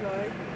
good.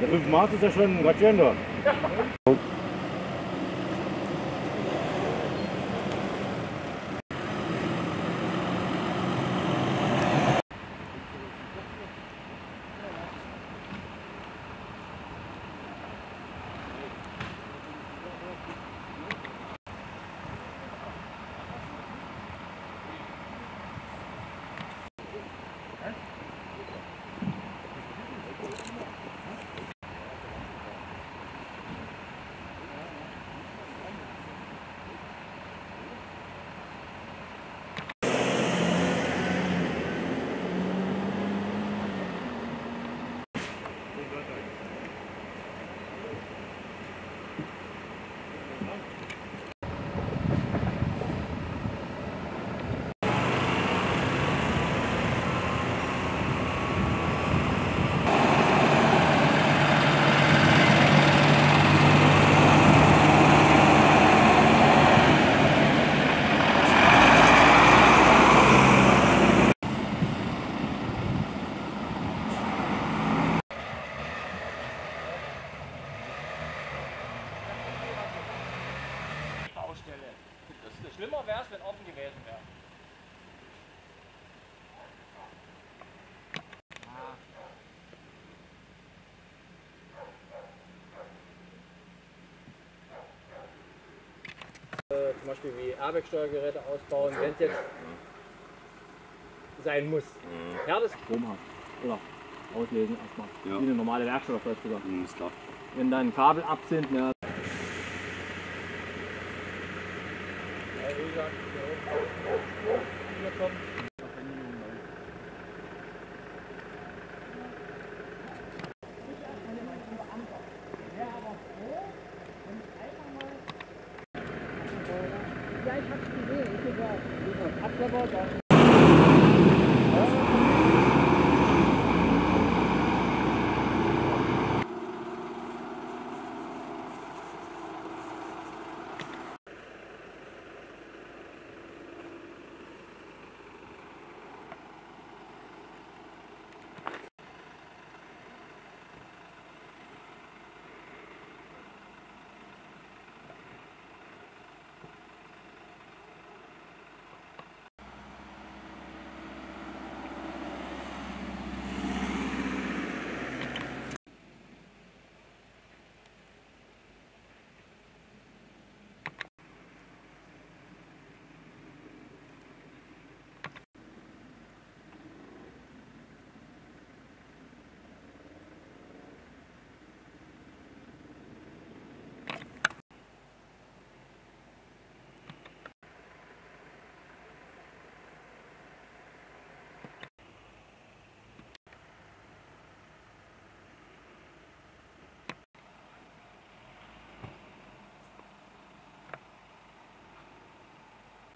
Der 5 Mars ist ja schon ganz schön schlimmer wäre es, wenn offen gewesen wäre. Äh, zum Beispiel wie Airbag-Steuergeräte ausbauen, wenn es jetzt sein muss. Ja, das Strom hast. Oder auslesen erstmal. Ja. Wie eine normale Werkstatt vielleicht sogar. Mhm, ist klar. Wenn dann Kabel ab sind, ja, Ja, wie gesagt, hier oben. Hier kommt. Ja, ich hab's gesehen. Ich gesagt, Abklapper, dann